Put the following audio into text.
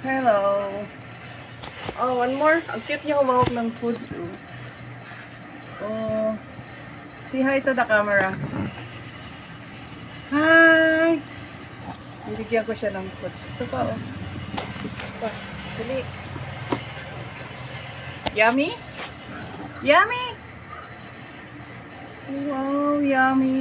Hello. Oh, one more. Ang cute niya humawak ng foods. Oh. oh. Say hi to the camera. Hi! Bibigyan ko siya ng foods. Ito pa, oh. Pa, dali. Yummy? Yummy! Wow, yummy!